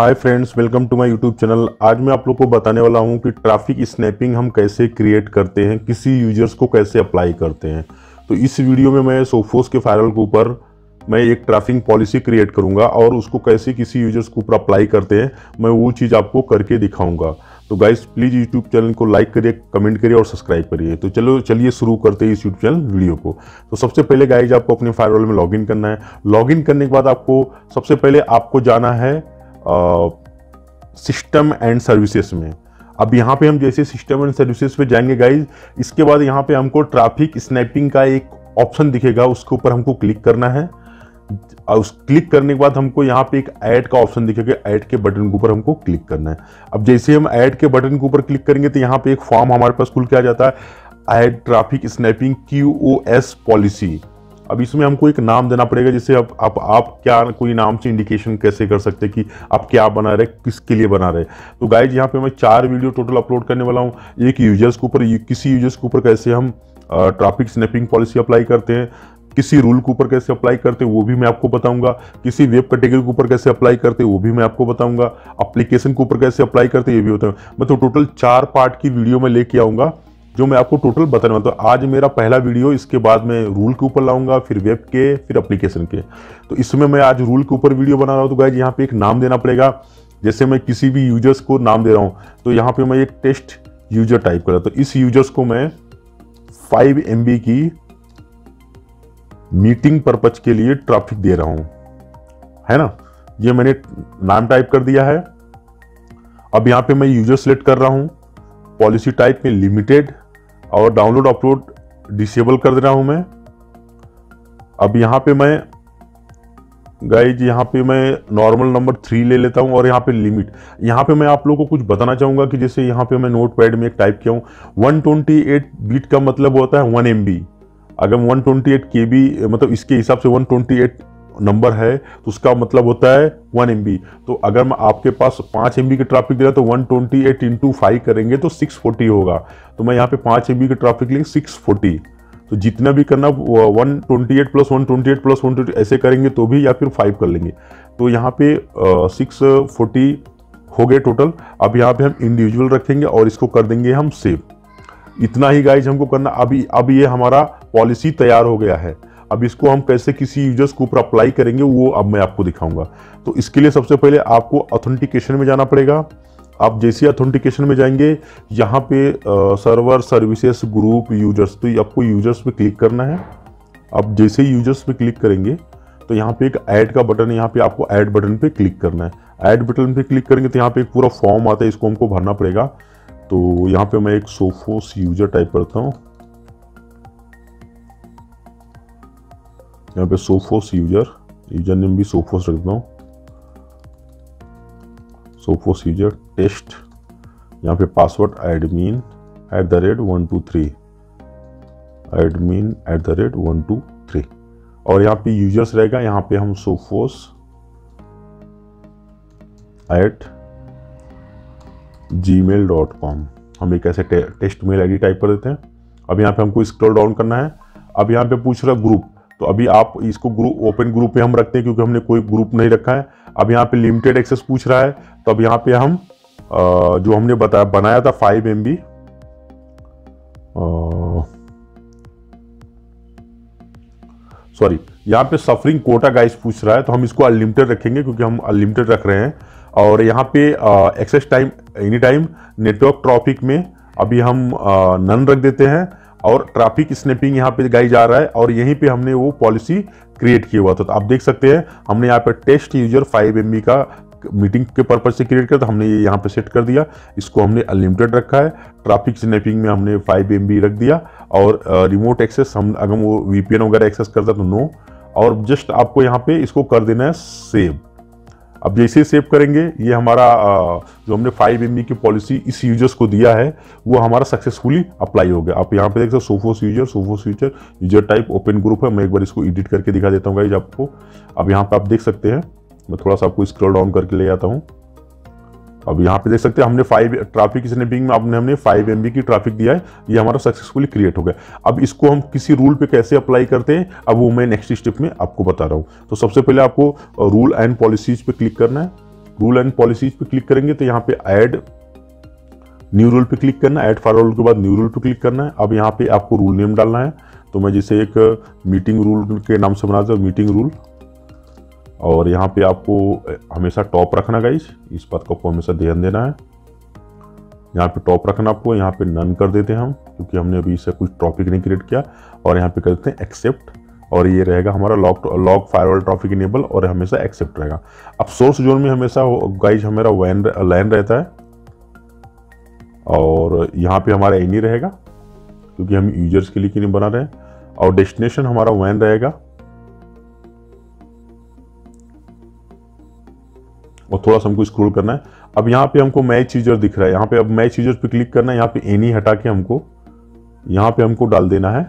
Hi friends welcome to my YouTube channel आज मैं आप लोग को बताने वाला हूँ कि ट्रैफ़िक स्नैपिंग हम कैसे क्रिएट करते हैं, किसी यूज़र्स को कैसे अप्लाई करते हैं। तो इस वीडियो में मैं सोफोस के फायरल के ऊपर मैं एक ट्रैफ़िक पॉलिसी क्रिएट करूँगा और उसको कैसे किसी यूज़र्स के ऊपर अप्लाई करते हैं, मैं वो चीज़ आपको करके दिखाऊँगा। तो गाइस प्लीज़ यूट्यूब चैनल को लाइक करिए कमेंट करिए और सब्सक्राइब करिए। तो चलो, चलिए शुरू करते हैं इस यूट्यूब चैनल वीडियो को। तो सबसे पहले गाइज़ आपको अपने फायरवॉल में लॉगिन करना है। लॉगिन करने के बाद आपको सबसे पहले आपको जाना है सिस्टम एंड सर्विसेज़ में। अब यहाँ पे हम जैसे सिस्टम एंड सर्विसेज़ पे जाएँगे गाइज़ इसके बाद यहाँ पे हमको ट्रैफ़िक स्नैपिंग का एक ऑप्शन दिखेगा, उसके ऊपर हमको क्लिक करना है। उस क्लिक करने के बाद हमको यहाँ पे एक ऐड का ऑप्शन दिखेगा ऐड के बटन के ऊपर हमको क्लिक करना है। अब जैसे हम ऐड के बटन के ऊपर क्लिक करेंगे तो यहाँ पे एक फॉर्म हमारे पास खुल के आ जाता है add traffic shaping Q O S policy अब इसमें हमको एक नाम देना पड़ेगा जैसे अब आप, आप क्या कोई नाम से इंडिकेशन कैसे कर सकते हैं कि आप क्या बना रहे किसके लिए बना रहे। तो गाइज़ यहाँ पे मैं चार वीडियो टोटल अपलोड करने वाला हूँ। एक यूज़र्स के ऊपर किसी यूज़र्स के ऊपर कैसे हम ट्रैफ़िक स्नैपिंग पॉलिसी अप्लाई करते हैं किसी रूल के ऊपर कैसे अप्लाई करते हैं वो भी मैं आपको बताऊँगा। किसी वेब कैटेगरी के ऊपर कैसे अप्लाई करते हैं वो भी मैं आपको बताऊँगा। एप्लीकेशन के ऊपर कैसे अप्लाई करते हैं ये भी होता है तो टोटल चार पार्ट की वीडियो में लेके आऊँगा। जो मैं आपको टोटल बताने वाला तो आज मेरा पहला वीडियो इसके बाद मैं रूल के ऊपर लाऊँगा, फिर वेब के, फिर एप्लीकेशन के। तो इसमें मैं आज रूल के ऊपर वीडियो बना रहा हूँ तो गाइज़ यहाँ पे एक नाम देना पड़ेगा। जैसे मैं किसी भी यूज़र्स को नाम दे रहा हूँ तो यहाँ पे मैं एक टेस्ट यूज़र टाइप कर रहा तो इस यूज़र्स को मैं फाइव एम की मीटिंग पर्पज के लिए ट्रैफ़िक दे रहा हूँ। है ना? ये मैंने नाम टाइप कर दिया है। अब यहाँ पे मैं यूज़र सेलेक्ट कर रहा हूँ। पॉलिसी टाइप में लिमिटेड और डाउनलोड अपलोड डिसेबल कर दे रहा हूँ मैं। अब यहाँ पे मैं गाइज़ यहाँ पे मैं नॉर्मल नंबर थ्री ले लेता हूँ और यहाँ पे लिमिट यहाँ पे मैं आप लोगों को कुछ बताना चाहूँगा कि जैसे यहाँ पे मैं नोट पैड में एक टाइप किया हूँ। 128 बीट का मतलब होता है वन एम बी अगर 128 के बी मतलब इसके हिसाब से 128 नंबर है तो उसका मतलब होता है वन एम तो अगर मैं आपके पास पाँच एम का ट्रैफ़िक दे रहा तो one twenty eight into five करेंगे तो सिक्स फोर्टी होगा। तो मैं यहाँ पे पाँच एम का ट्रैफ़िक लेंगे सिक्स फोर्टी तो जितना भी करना one twenty eight plus one twenty eight plus one twenty ऐसे करेंगे तो भी या फिर फाइव कर लेंगे। तो यहाँ पे सिक्स फोर्टी हो गए टोटल अब यहाँ पे हम इंडिविजुअल रखेंगे और इसको कर देंगे हम सेव इतना ही गाइज़ हमको करना। अभी, अब ये हमारा पॉलिसी तैयार हो गया है। अब इसको हम कैसे किसी यूज़र्स के ऊपर अप्लाई करेंगे, वो अब मैं आपको दिखाऊँगा। तो इसके लिए सबसे पहले आपको ऑथेंटिकेशन में जाना पड़ेगा। आप जैसे ऑथेंटिकेशन में जाएँगे, यहाँ पे सर्वर सर्विसेज़ ग्रुप यूज़र्स तो आपको यूज़र्स पे क्लिक करना है। अब जैसे ही यूज़र्स पे क्लिक करेंगे तो यहाँ पे एक ऐड का बटन यहाँ पे आपको ऐड बटन पे क्लिक करना है। ऐड बटन पे क्लिक करेंगे तो यहाँ पे एक पूरा फॉर्म आता है, इसको हमको भरना पड़ेगा। तो यहाँ पे मैं एक सोफोस यूज़र टाइप करता हूँ। यहाँ पे सोफोस यूज़र यूज़र नेम भी सोफोस रखता हूँ सोफोस यूज़र टेस्ट यहाँ पे password admin at the rate one two three admin at the rate one two three और यहाँ पे यूज़र्स रहेगा यहाँ पे हम Sophos at Gmail dot com हम एक ऐसे टे, टेस्ट मेल आईडी टाइप कर देते हैं। अब यहाँ पे हमको स्क्रॉल डाउन करना है। अब यहाँ पे पूछ रहा ग्रुप तो अभी आप इसको ग्रुप ओपन ग्रुप पे हम रखते हैं क्योंकि हमने कोई ग्रुप नहीं रखा है। अब यहाँ पे लिमिटेड एक्सेस पूछ रहा है तो अब यहाँ पे हम जो हमने बताया, बनाया था फाइव एम बी सॉरी यहाँ पे सफरिंग कोटा गाइस पूछ रहा है तो हम इसको अनलिमिटेड रखेंगे क्योंकि हम अनलिमिटेड रख रहे हैं। और यहाँ पे access time any time network traffic में अभी हम नन रख देते हैं। और ट्रैफ़िक स्नैपिंग यहाँ पे गाई जा रहा है और यहीं पे हमने वो पॉलिसी क्रिएट किया हुआ था। तो आप देख सकते हैं, हमने यहाँ पे टेस्ट यूज़र फाइव एम का मीटिंग के पर्पज से क्रिएट किया तो हमने ये यहाँ पे सेट कर दिया। इसको हमने अनलिमिटेड रखा है। ट्रैफ़िक स्नैपिंग में हमने फाइव एम रख दिया और रिमोट एक्सेस हम अगर वो वीपीएन वगैरह एक्सेस करता तो नो और जस्ट आपको यहाँ पे इसको कर देना है सेव अब जैसे सेव करेंगे, ये हमारा जो हमने फाइव एम की पॉलिसी इस यूज़र्स को दिया है, वो हमारा सक्सेसफुली अप्लाई हो गया। आप यहाँ पे देख सकते हो Sophos user Sophos user user type open group है। मैं एक बार इसको एडिट करके दिखा देता हूँ गाइज़ आपको। अब यहाँ पे आप देख सकते हैं, मैं थोड़ा सा आपको स्क्रॉल डाउन करके ले जाता हूँ। अब यहाँ पे देख सकते हैं, हमने फाइव ट्रैफ़िक स्नैपिंग में, आपने, हमने फाइव एम की ट्रैफ़िक दिया है, ये हमारा सक्सेसफुली क्रिएट हो गया। अब इसको हम किसी रूल पे कैसे अप्लाई करते हैं, अब वो मैं नेक्स्ट स्टेप में आपको बता रहा हूँ। तो सबसे पहले आपको रूल एंड पॉलिसीज़ पे क्लिक करना है। रूल एंड पॉलिसीज़ पे क्लिक करेंगे तो यहाँ पे ऐड न्यू रूल पे क्लिक करना है। ऐड फायर के बाद न्यू रूल पे क्लिक करना है। अब यहाँ पे आपको रूल नेम डालना है। तो मैं जैसे एक मीटिंग रूल के नाम से बना हूँ मीटिंग रूल और यहाँ पे आपको हमेशा टॉप रखना गाइज़ इस बात को आपको हमेशा ध्यान देना है। यहाँ पे टॉप रखना आपको, यहाँ पे नन कर देते हैं हम, क्योंकि हमने अभी इससे कुछ टॉपिक नहीं क्रिएट किया। और यहाँ पे कर देते हैं एक्सेप्ट और ये रहेगा हमारा log log firewall traffic enable और हमेशा एक्सेप्ट रहेगा। अब सोर्स जोन में हमेशा गाइज़ हमारा वैन लैन रहता है। और यहाँ पे हमारा एनी रहेगा, क्योंकि हम यूज़र्स के लिए नहीं बना रहे हैं। और डेस्टिनेशन हमारा वैन रहेगा। और थोड़ा सा हमको स्क्रोल करना है। अब यहाँ पे हमको मैच चीजर दिख रहा है। यहाँ पे अब मैच यूज़र पे क्लिक करना है। यहाँ पे एनी हटा के हमको, यहाँ पे हमको डाल देना है।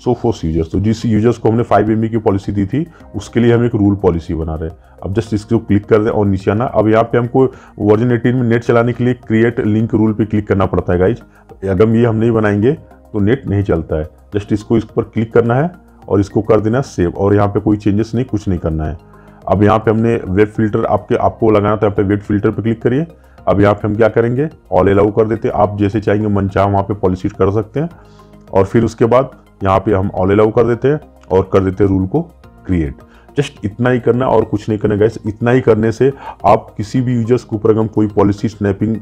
सो फोर्स यूज़र्स तो जिस यूज़र्स को हमने फाइव एम की पॉलिसी दी थी, उसके लिए हम एक रूल पॉलिसी बना रहे हैं। अब जस्ट इसको क्लिक कर दें और नीचे आना। अब यहाँ पे हमको वर्जन एटीन में नेट चलाने के लिए क्रिएट लिंक रूल पे क्लिक करना पड़ता है गाइज़ अगर ये हम नहीं बनाएँगे तो नेट नहीं चलता है। जस्ट इसको इस पर क्लिक करना है और इसको कर देना सेव और यहाँ पे कोई चेंजेस नहीं, कुछ नहीं करना है। अब यहाँ पे हमने वेब फ़िल्टर आपके आपको लगाना था यहाँ पे वेब फ़िल्टर पे क्लिक करिए। अब यहाँ पे हम क्या करेंगे? ऑल अलाउ कर देते हैं। आप जैसे चाहेंगे मन चाह वहाँ पे पॉलिसी कर सकते हैं। और फिर उसके बाद यहाँ पे हम ऑल अलाउ कर देते हैं और कर देते हैं रूल को क्रिएट जस्ट इतना ही करना और कुछ नहीं करना गैस इतना ही करने से आप किसी भी यूज़र्स के ऊपर अगर कोई पॉलिसी स्नैपिंग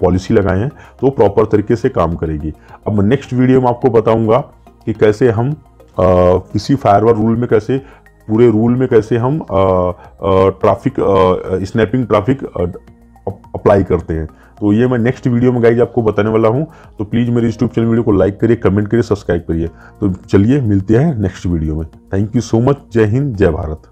पॉलिसी लगाए हैं तो प्रॉपर तरीके से काम करेगी। अब नेक्स्ट वीडियो में आपको बताऊँगा कि कैसे हम आ, किसी फायरवॉल रूल में कैसे पूरे रूल में कैसे हम ट्रैफ़िक स्नैपिंग ट्रैफ़िक अप्लाई करते हैं। तो ये मैं नेक्स्ट वीडियो में गाइज़ आपको बताने वाला हूँ। तो प्लीज़ मेरे यूट्यूब चैनल वीडियो को लाइक करिए कमेंट करिए सब्सक्राइब करिए। तो चलिए मिलते हैं नेक्स्ट वीडियो में। थैंक यू सो मच जय हिंद, जय भारत।